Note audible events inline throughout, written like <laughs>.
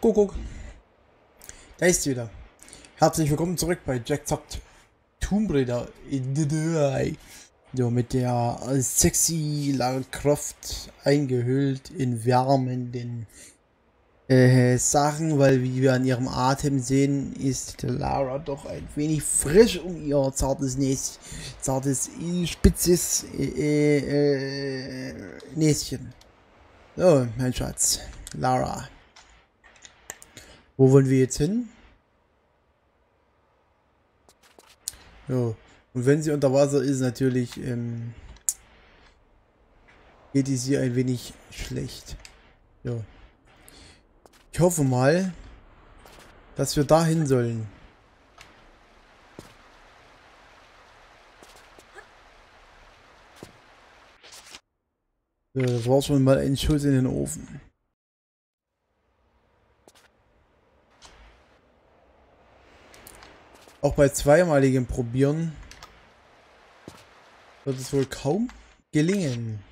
Kuckuck. Da ist sie wieder. Herzlich willkommen zurück bei Jack Zockt Tomb Raider in the Ja, mit der sexy Lara Croft eingehüllt in wärmenden äh, Sachen, weil wie wir an ihrem Atem sehen, ist Lara doch ein wenig frisch um ihr zartes Näschen, zartes, spitzes äh, äh, Näschen. So, mein Schatz, Lara. Wo wollen wir jetzt hin? Ja. Und wenn sie unter Wasser ist, natürlich ähm, geht es ihr ein wenig schlecht. Ja. Ich hoffe mal, dass wir dahin sollen. Ja, das war mal ein Schuss in den Ofen. Auch bei zweimaligem Probieren wird es wohl kaum gelingen.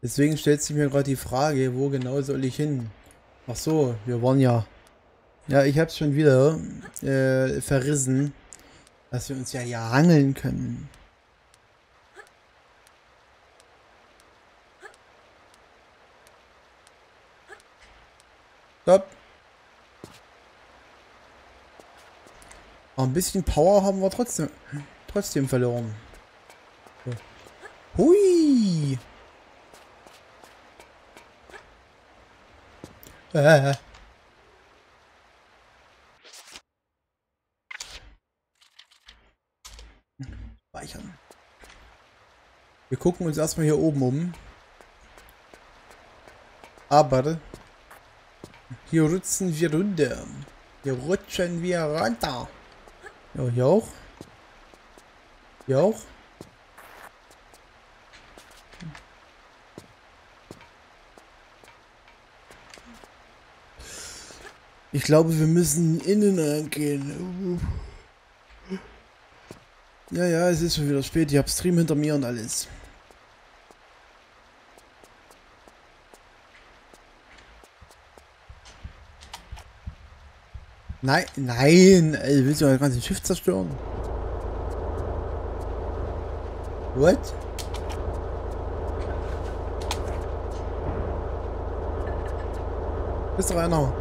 Deswegen stellt sich mir gerade die Frage, wo genau soll ich hin? Ach so, wir waren ja... Ja, ich hab's schon wieder äh, verrissen, dass wir uns ja hier hangeln können. Stopp. Aber ein bisschen Power haben wir trotzdem, trotzdem verloren. So. Hui! Äh. Speichern. Wir gucken uns erstmal hier oben um. Aber hier rutschen wir runter. Hier rutschen wir runter. Ja, hier auch. Hier auch. Ich glaube, wir müssen innen reingehen. Ja, ja, es ist schon wieder spät. Ich habe Stream hinter mir und alles. Nein, nein, willst du das ganze Schiff zerstören? What? Ist doch einer.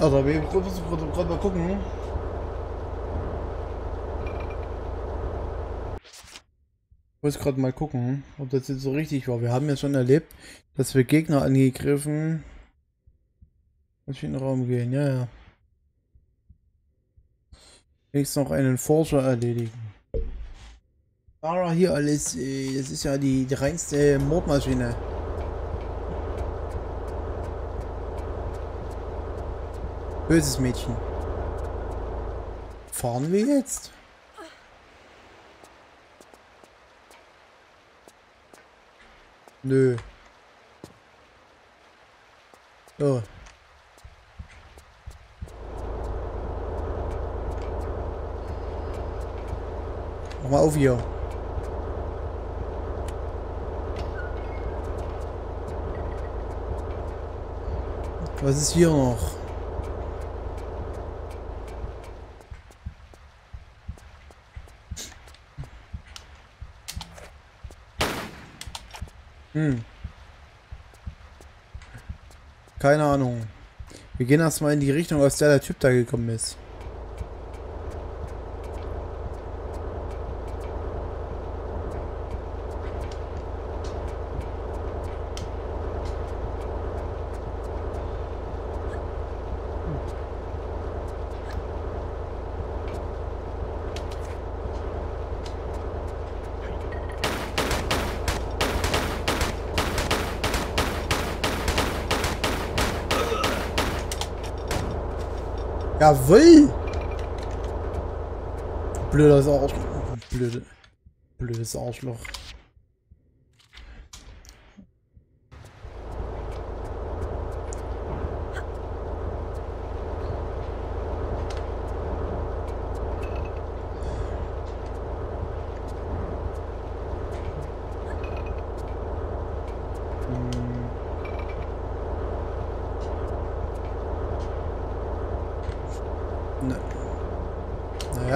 Also, wir müssen gerade mal gucken. Ich muss gerade mal gucken, ob das jetzt so richtig war. Wir haben ja schon erlebt, dass wir Gegner angegriffen. Muss ich in den Raum gehen, ja, ja. Jetzt noch einen Forscher erledigen. Sarah hier alles, äh, das ist ja die, die reinste Mordmaschine. Böses Mädchen. Fahren wir jetzt? Nö. So. Mach mal auf hier. Was ist hier noch? Hm. Keine Ahnung. Wir gehen erstmal in die Richtung, aus der der Typ da gekommen ist. gravé. Blöder ist auch. Blödes Arschloch.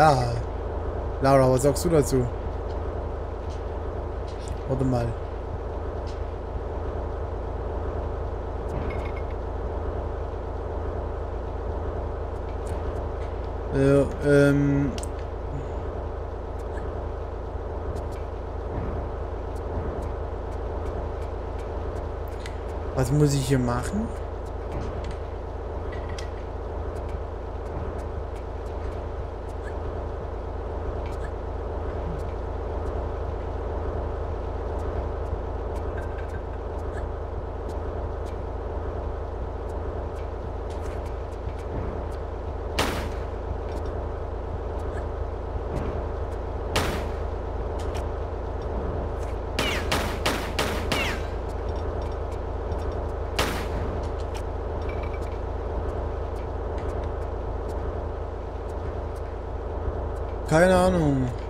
Naja. Laura, was sagst du dazu? Warte mal. Äh, ähm. Was muss ich hier machen? Keine Ahnung.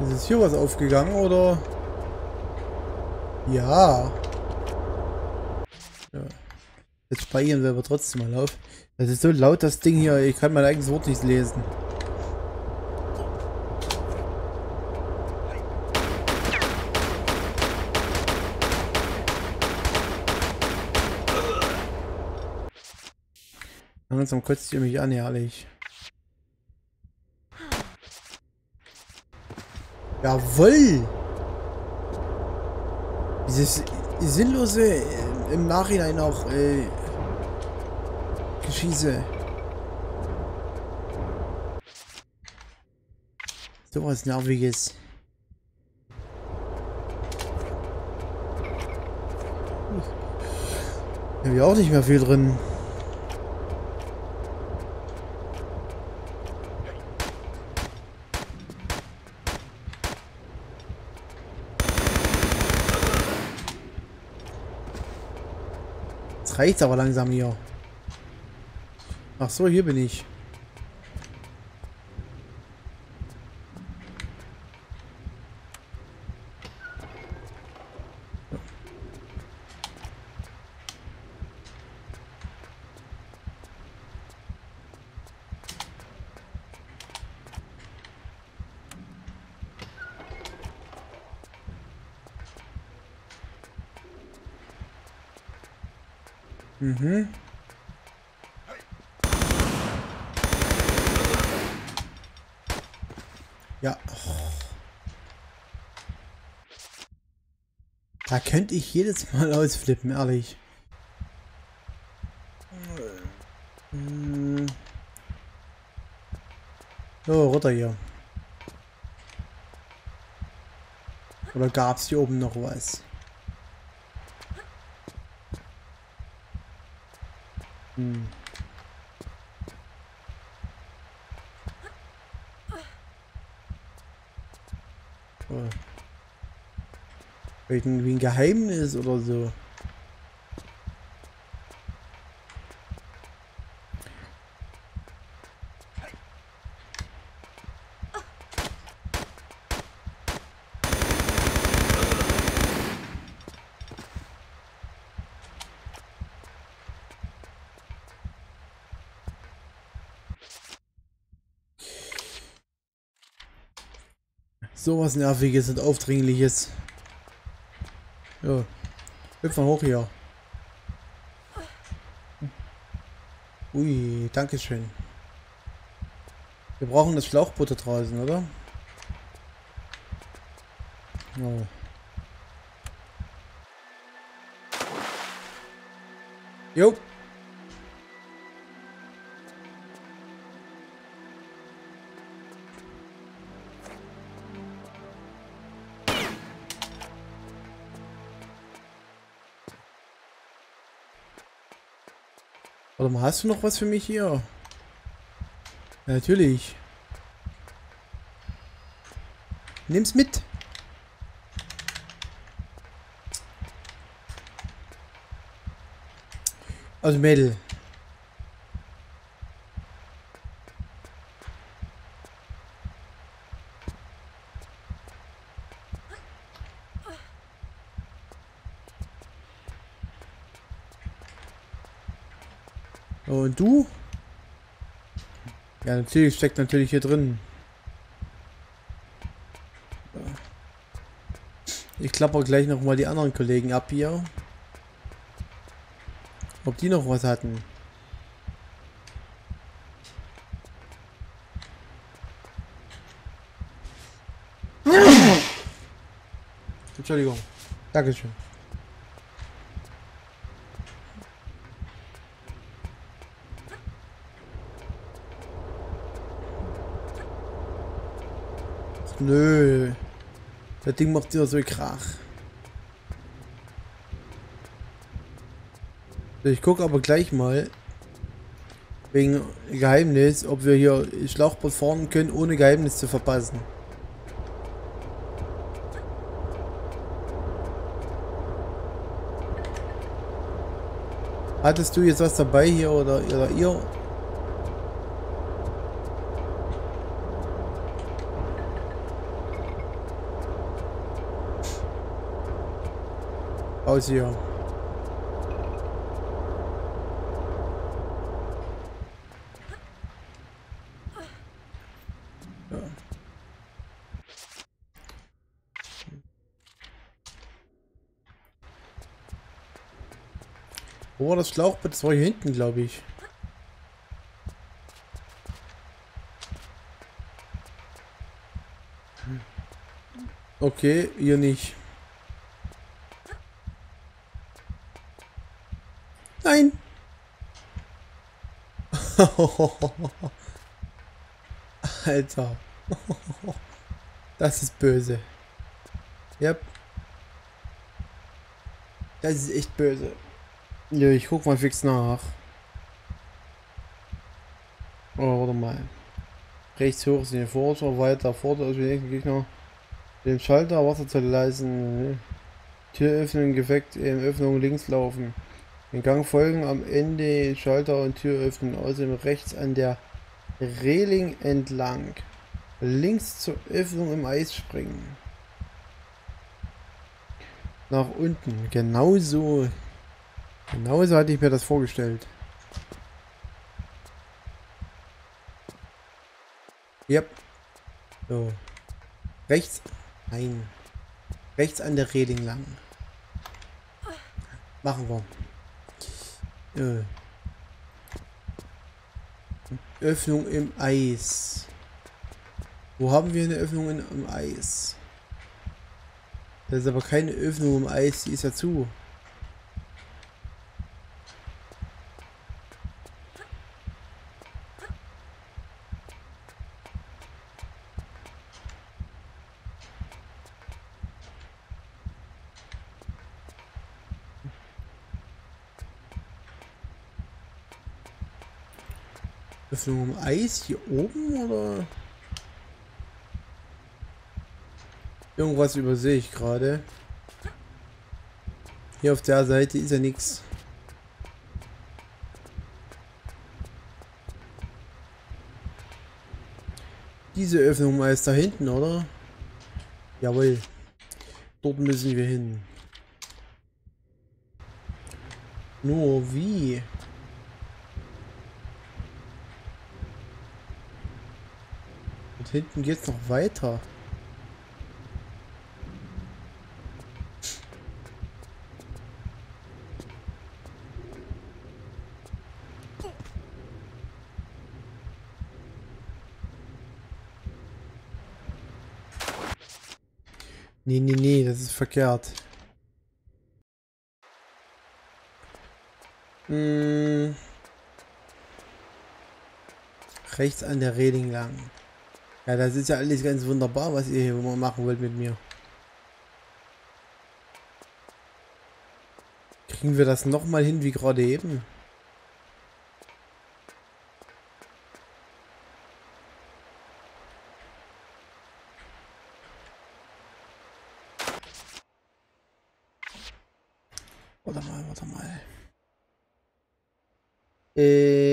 Ist hier was aufgegangen oder? Ja. ja. Jetzt speichern wir aber trotzdem mal auf. Das ist so laut, das Ding hier. Ich kann mein eigenes Wort nicht lesen. Langsam kotzt ihr mich an, ehrlich. Jawoll! Dieses sinnlose äh, im Nachhinein auch äh, Geschieße. So was Nerviges. Hm. Habe ich auch nicht mehr viel drin. Jetzt reicht's aber langsam hier. Ach so, hier bin ich. Mhm. Ja. Da könnte ich jedes Mal <laughs> ausflippen, ehrlich. So, runter hier. Oder gab es hier oben noch was? Hm. Vielleicht irgendwie ein Geheimnis oder so. Sowas Nerviges und Aufdringliches. Ja. Hüpf mal hoch hier. Ui, danke schön. Wir brauchen das Schlauchboot da draußen, oder? Oh. Jo. Warte mal, hast du noch was für mich hier? Natürlich. Nimm's mit. Also Mädel. Und du? Ja, natürlich steckt natürlich hier drin. Ich klapper gleich noch mal die anderen Kollegen ab hier. Ob die noch was hatten. <laughs> Entschuldigung. Dankeschön. Nö. Das Ding macht ja so Krach. Ich gucke aber gleich mal wegen Geheimnis, ob wir hier Schlauchboot fahren können, ohne Geheimnis zu verpassen. Hattest du jetzt was dabei hier oder, oder ihr? Aus hier. Wo war das Schlauchboot? Das war hier hinten, glaube ich. Okay, hier nicht. Nein. <laughs> Alter. Das ist böse. Yep. Das ist echt böse. Ja, ich guck mal fix nach. Oh, warte mal. Rechts hoch sind die Forscher, weiter vorder ist der Gegner. Den Schalter Wasser zu leisen. Tür öffnen, Gefekt, in Öffnung links laufen. Den Gang folgen, am Ende Schalter und Tür öffnen. Außerdem rechts an der Reling entlang. Links zur Öffnung im Eis springen. Nach unten. Genauso. Genauso hatte ich mir das vorgestellt. Yep. So. Rechts. Nein. Rechts an der Reling lang. Machen wir. Äh. Öffnung im Eis. Wo haben wir eine Öffnung in, im Eis? Das ist aber keine Öffnung im Eis, die ist ja zu. Öffnung im Eis hier oben oder? Irgendwas übersehe ich gerade. Hier auf der Seite ist ja nichts. Diese Öffnung mal ist da hinten, oder? Jawohl. Dort müssen wir hin. Nur wie? Hinten geht's noch weiter. Nee, nee, nee, das ist verkehrt. Hm. Rechts an der Reding lang. Ja, das ist ja alles ganz wunderbar, was ihr hier machen wollt mit mir. Kriegen wir das nochmal hin wie gerade eben? Warte mal, warte mal. Äh.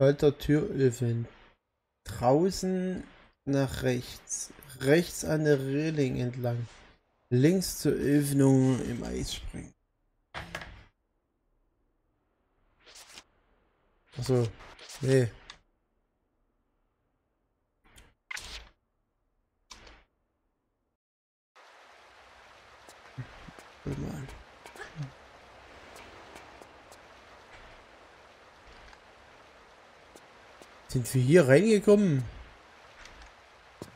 Alter Türöfen. Draußen nach rechts. Rechts an der Reling entlang. Links zur Öffnung im Eis springen. Achso. Nee. mal. Sind wir hier reingekommen?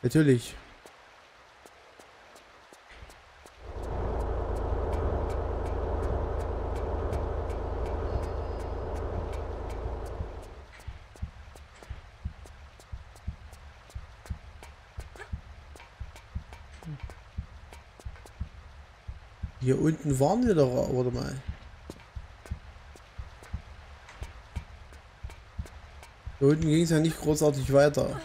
Natürlich. Hier unten waren wir doch, oder mal. Hier unten ging es ja nicht großartig weiter.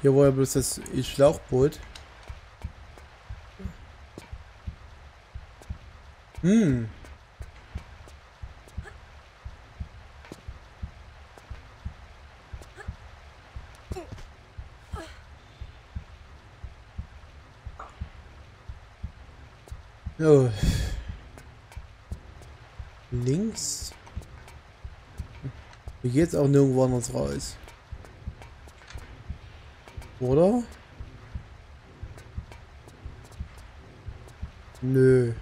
Hier war ja bloß das Schlauchboot. Hm. So. Links. Geht's auch nirgendwo anders raus. Oder? Nö.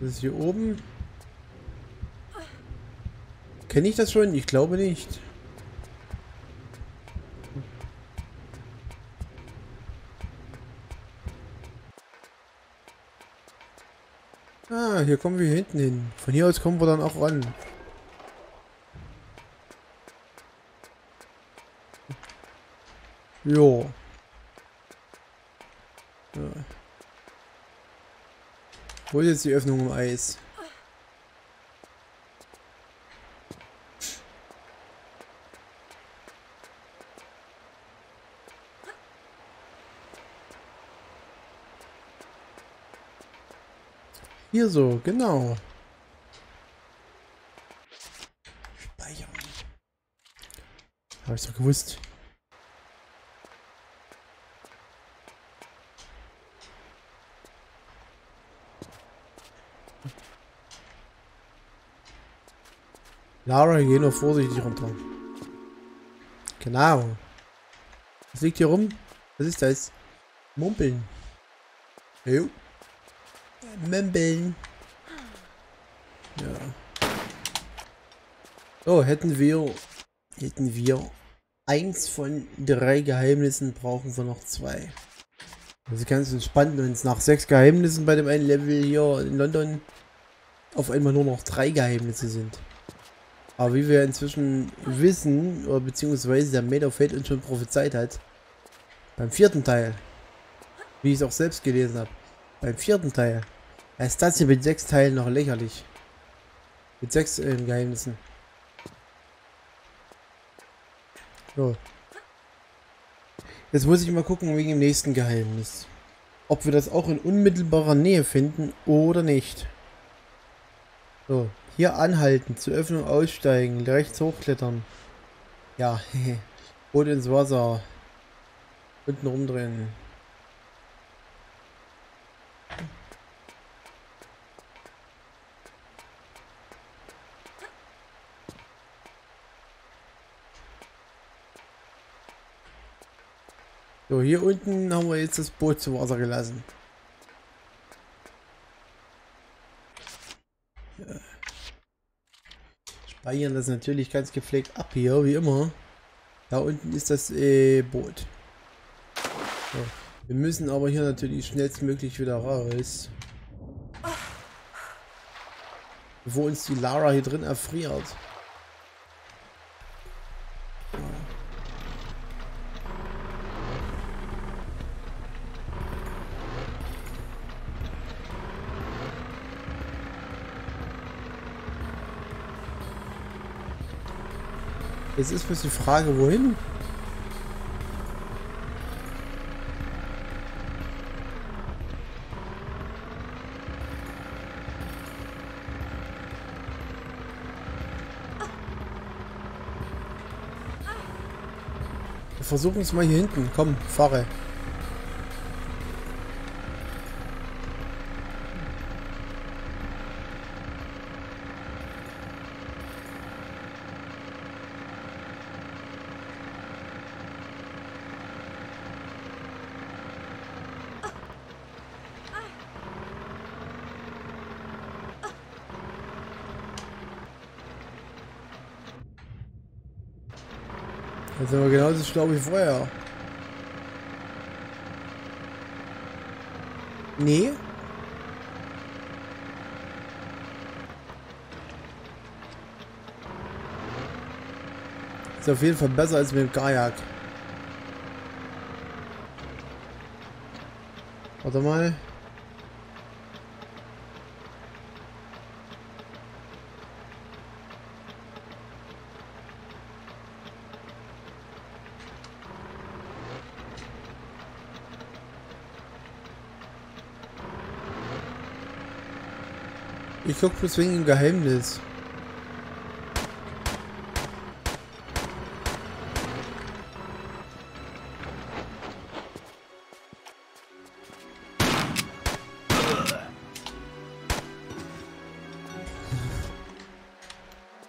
Das ist hier oben. Kenne ich das schon? Ich glaube nicht. Hier kommen wir hinten hin. Von hier aus kommen wir dann auch ran. Jo. Ja. Wo ist jetzt die Öffnung im Eis? Hier so, genau. Speichern. Habe ich doch gewusst. Lara, geh nur vorsichtig runter. Genau. Was liegt hier rum? Was ist das? Mumpeln. Jo. Mumpeln. Ja. So, hätten wir... Hätten wir eins von drei Geheimnissen, brauchen wir noch zwei. Also ganz entspannt, wenn es nach sechs Geheimnissen bei dem einen Level hier in London auf einmal nur noch drei Geheimnisse sind. Aber wie wir inzwischen wissen, oder beziehungsweise der Made of Fate uns schon prophezeit hat, beim vierten Teil, wie ich es auch selbst gelesen habe, beim vierten Teil, ist das hier mit sechs Teilen noch lächerlich. Mit sechs äh, Geheimnissen. So. Jetzt muss ich mal gucken wegen dem nächsten Geheimnis. Ob wir das auch in unmittelbarer Nähe finden oder nicht. So. Hier anhalten, zur Öffnung aussteigen, rechts hochklettern. Ja, <laughs> Boot ins Wasser. Unten rumdrehen. So, hier unten haben wir jetzt das Boot zu Wasser gelassen. Speichern das natürlich ganz gepflegt ab hier, wie immer. Da unten ist das äh, Boot. So. Wir müssen aber hier natürlich schnellstmöglich wieder raus. Bevor uns die Lara hier drin erfriert. Jetzt ist bloß die Frage, wohin? Wir versuchen es mal hier hinten. Komm, fahre. Jetzt sind wir genauso schlau wie vorher. Nee. Ist auf jeden Fall besser als mit dem Kajak. Warte mal. Ich guck bloß wegen dem Geheimnis.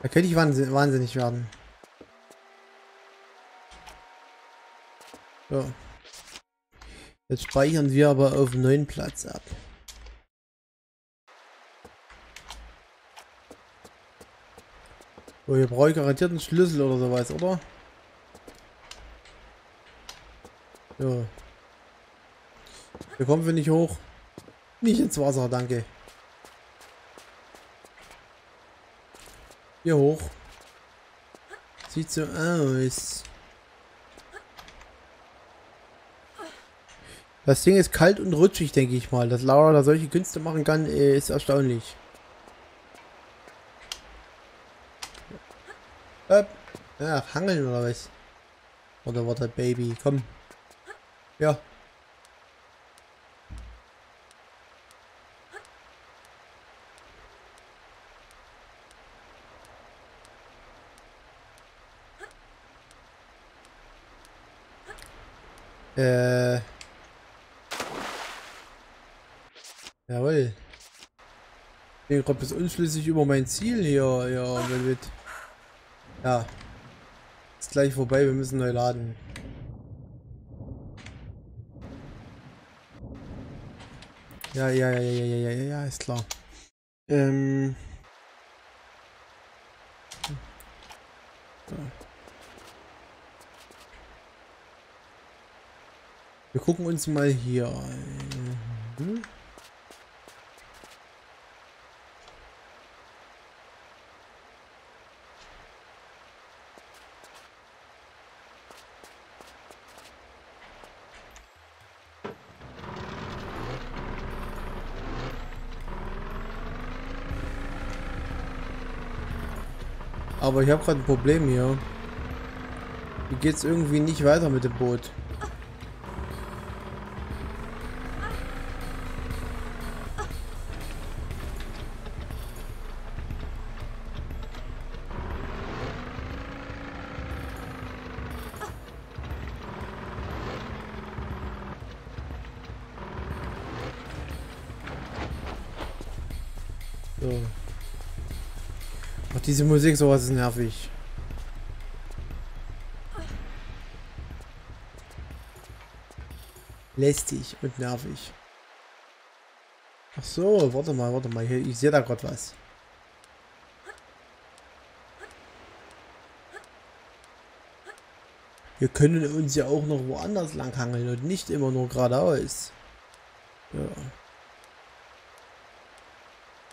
Da könnte ich wahnsinnig werden. So. Jetzt speichern wir aber auf neuen Platz ab. So, hier brauche ich garantiert einen Schlüssel oder sowas, oder? So. Hier kommen wir nicht hoch. Nicht ins Wasser, danke. Hier hoch. Sieht so aus. Das Ding ist kalt und rutschig, denke ich mal. Dass Laura da solche Künste machen kann, äh, ist erstaunlich. Äh, ja, hangeln oder was? Oder warte, Baby, komm. Ja. Äh. Jawohl. Ich bin gerade bis unschlüssig über mein Ziel hier, ja, mit. Ja. Ist gleich vorbei, wir müssen neu laden. Ja, ja, ja, ja, ja, ja, ja, ja, ist klar. Ähm. Wir gucken uns mal hier. Mhm. Aber ich habe gerade ein Problem hier. Hier geht es irgendwie nicht weiter mit dem Boot. Diese Musik, sowas ist nervig. lästig und nervig. Ach so, warte mal, warte mal. Hier, ich sehe da gerade was. Wir können uns ja auch noch woanders lang hangeln und nicht immer nur geradeaus. Ja.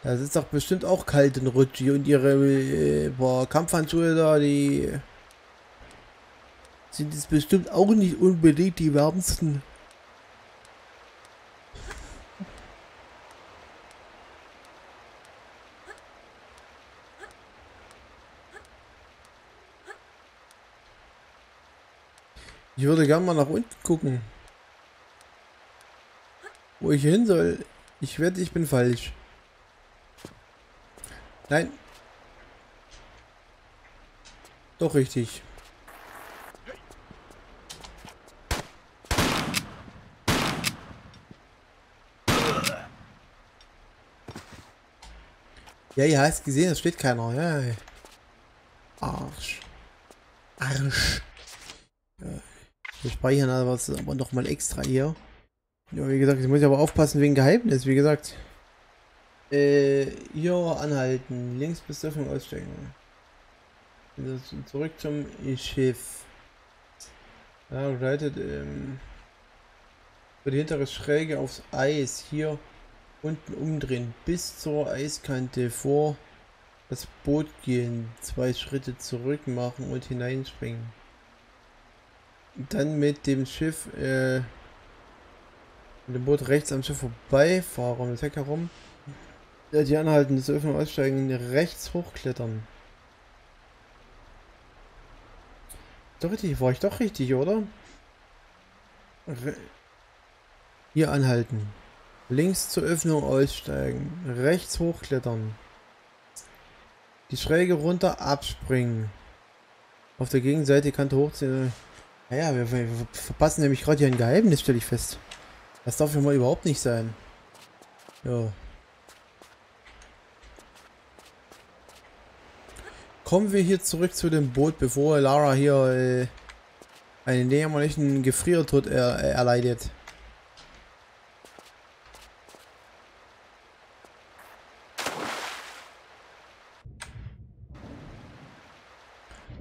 Das ist doch bestimmt auch kalt in Rutschi und ihre äh, boah, Kampfhandschuhe da, die sind es bestimmt auch nicht unbedingt die wärmsten. Ich würde gerne mal nach unten gucken. Wo ich hin soll. Ich wette, ich bin falsch. Nein. Doch richtig. Ja, ihr hast gesehen, es steht keiner. Ja. Arsch. Arsch. Wir speichern aber, aber noch mal extra hier. Ja, wie gesagt, ich muss aber aufpassen wegen Geheimnis, wie gesagt. Äh, hier anhalten. Links bis Öffnung aussteigen. Zurück zum Schiff. Ja, reitet ähm, für die hintere Schräge aufs Eis. Hier unten umdrehen. Bis zur Eiskante vor das Boot gehen. Zwei Schritte zurück machen und hineinspringen dann mit dem Schiff, äh, mit dem Boot rechts am Schiff vorbeifahren, mit Heck herum. Ja, die anhalten, das Öffnen aussteigen, rechts hochklettern. Doch richtig, war ich doch richtig, oder? Re Hier anhalten. Links zur Öffnung aussteigen. Rechts hochklettern. Die Schräge runter abspringen. Auf der Gegenseite Kante hochziehen. Naja, wir, wir, verpassen nämlich gerade hier ein Geheimnis, stelle ich fest. Das darf ja mal überhaupt nicht sein. Ja. Kommen wir hier zurück zu dem Boot, bevor Lara hier äh, einen näherlichen Gefriertod er, erleidet.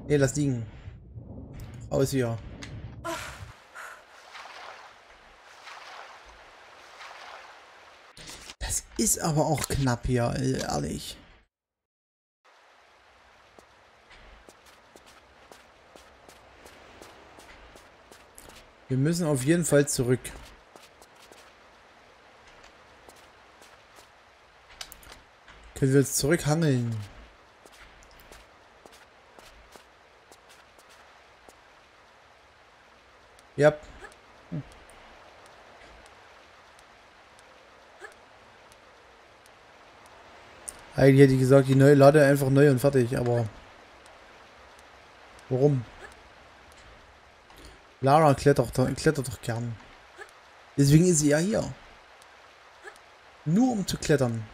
Ne, lass liegen. Aus hier. Ist aber auch knapp hier, ehrlich. Wir müssen auf jeden Fall zurück. Können wir jetzt zurückhangeln? Ja. Eigentlich hätte ich gesagt, die neue lade einfach neu und fertig, aber... Warum? Lara klettert, klettert doch gern. Deswegen ist sie ja hier. Nur um zu klettern.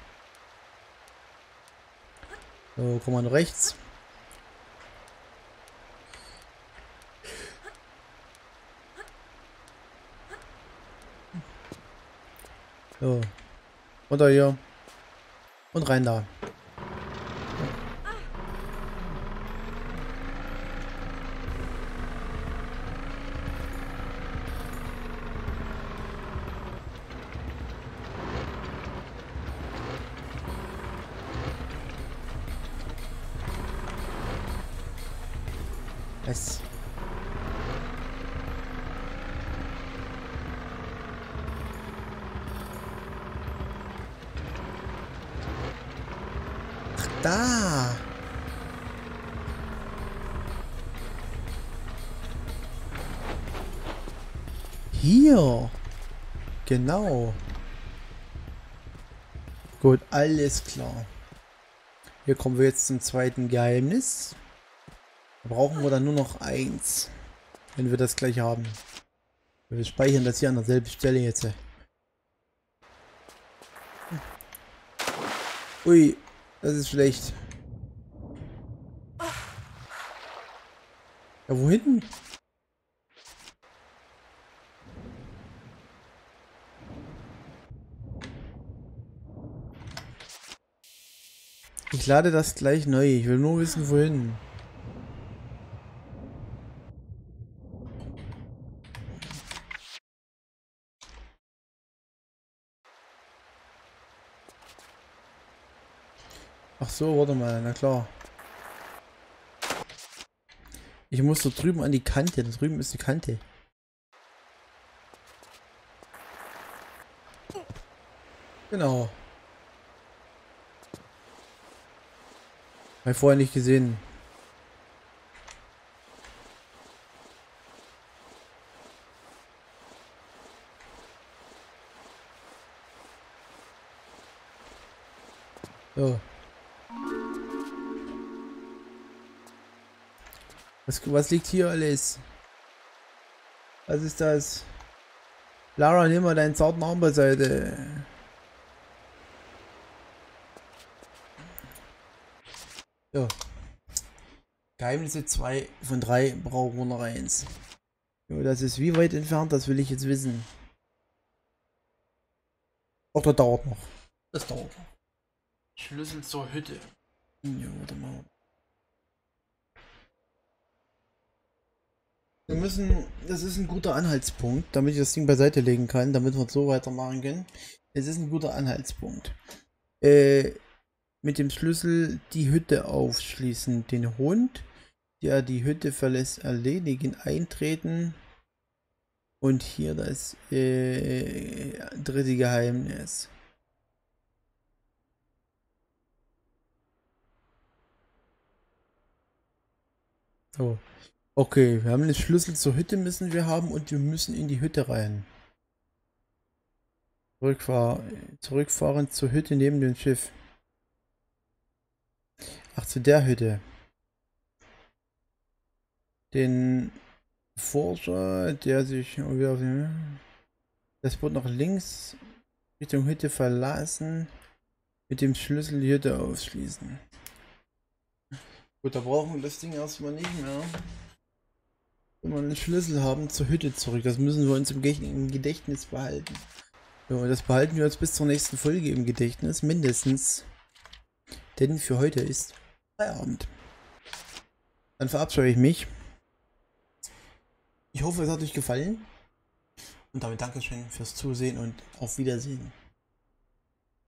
So, komm mal rechts. So. Runter hier. Und rein da. Alles klar. Hier kommen wir jetzt zum zweiten Geheimnis. Da brauchen wir dann nur noch eins. Wenn wir das gleich haben. Wir speichern das hier an derselben Stelle jetzt. Ui, das ist schlecht. Ja, wo hinten? Ich lade das gleich neu. Ich will nur wissen, wohin. Ach so, warte mal, na klar. Ich muss da drüben an die Kante. Da drüben ist die Kante. Genau. Ich vorher nicht gesehen. So. Was, was liegt hier alles? Was ist das? Lara, nimm mal deinen zarten Arm beiseite. So. Geheimnisse 2 von 3 brauchen wir noch eins. So, das ist wie weit entfernt, das will ich jetzt wissen. Auch das dauert noch. Das dauert noch. Schlüssel zur Hütte. Ja, warte mal. Wir müssen, das ist ein guter Anhaltspunkt, damit ich das Ding beiseite legen kann, damit wir so weitermachen können. Es ist ein guter Anhaltspunkt. Äh, mit dem Schlüssel die Hütte aufschließen, den Hund, der die Hütte verlässt, erledigen, eintreten und hier das äh, dritte Geheimnis. So. Okay, wir haben den Schlüssel zur Hütte müssen wir haben und wir müssen in die Hütte rein. Zurückfahr zurückfahren zur Hütte neben dem Schiff. Ach, zu der Hütte. Den Forscher, der sich. Das Boot nach links Richtung Hütte verlassen. Mit dem Schlüssel die Hütte aufschließen. Gut, da brauchen wir das Ding erstmal nicht mehr wenn wir einen Schlüssel haben zur Hütte zurück. Das müssen wir uns im, Gedächtnis behalten. So, das behalten wir uns bis zur nächsten Folge im Gedächtnis, mindestens. Denn für heute ist Feierabend. Dann verabscheue ich mich. Ich hoffe, es hat euch gefallen. Und damit Dankeschön fürs Zusehen und auf Wiedersehen.